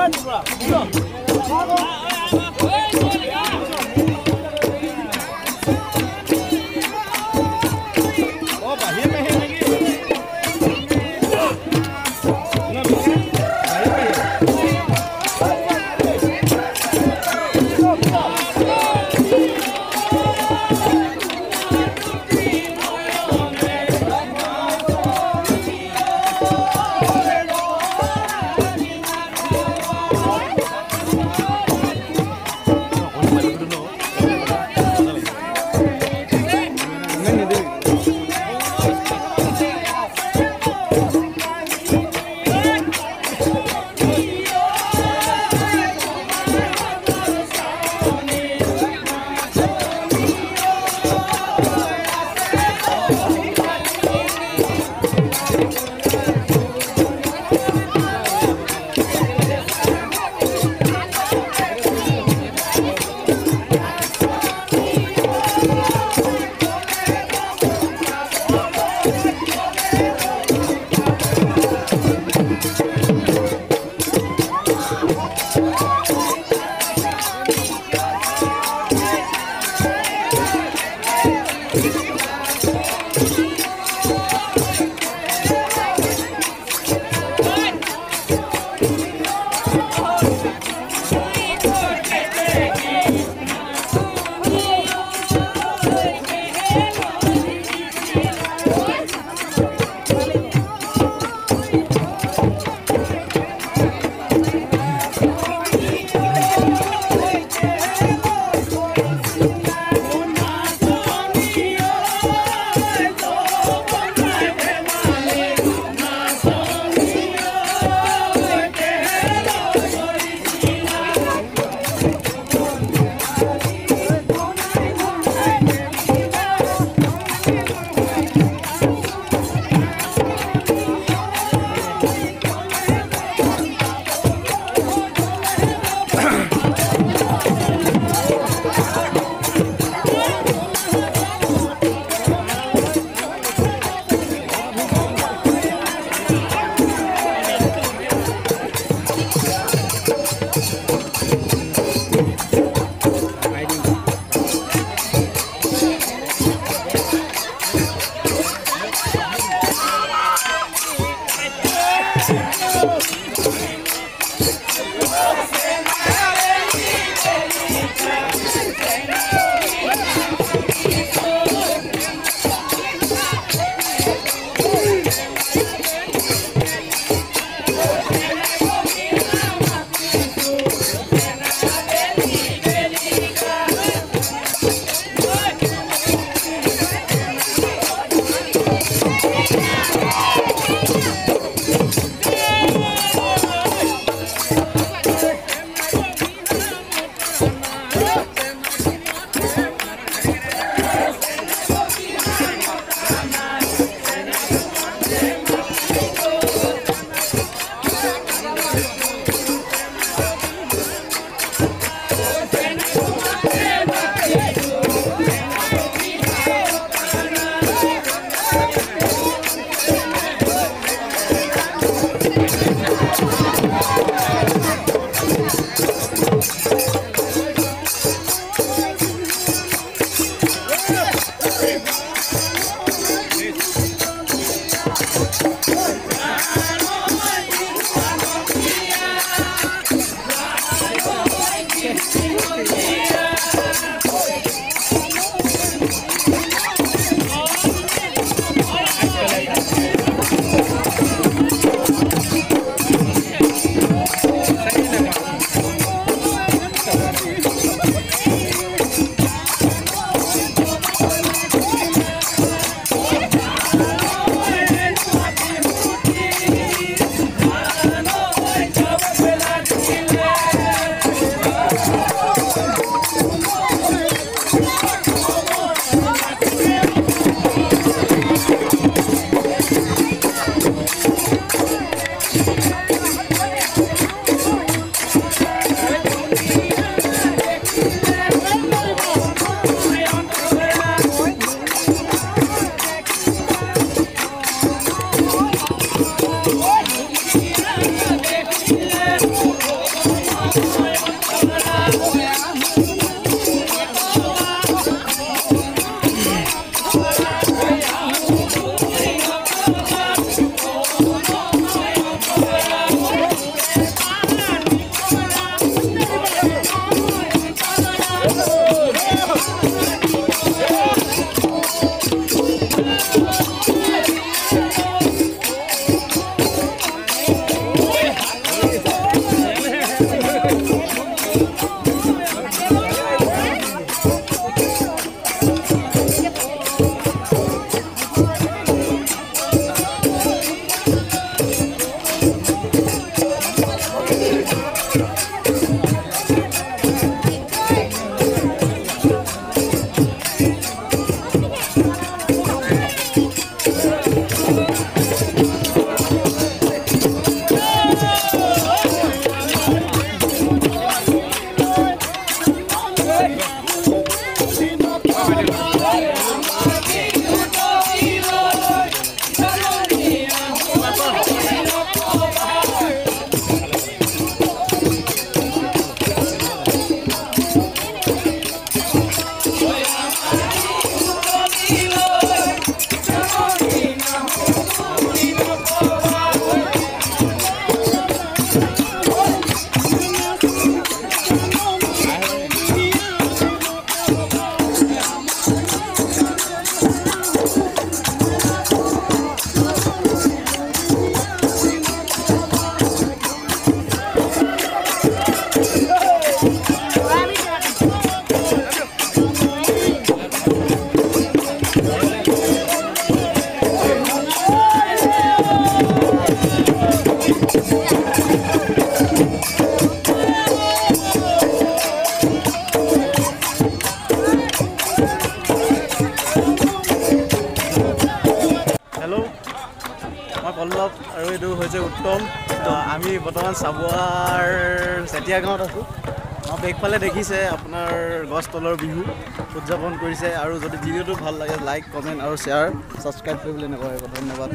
站住别动 के to আৰু এইটো হৈছে উত্তম। আমি বৰ্তমান চাবুৱাৰ চেতিয়া গাঁৱত আছোঁ। আমাৰ বেগফালে দেখিছে আপোনাৰ গছ তলৰ বিহু উদযাপন কৰিছে। আৰু যদি ভিডিঅ'টো ভাল লাগে লাইক কমেণ্ট আৰু শ্বেয়াৰ ছাবস্ক্ৰাইব কৰিবলৈ নকৰিব ধন্যবাদ।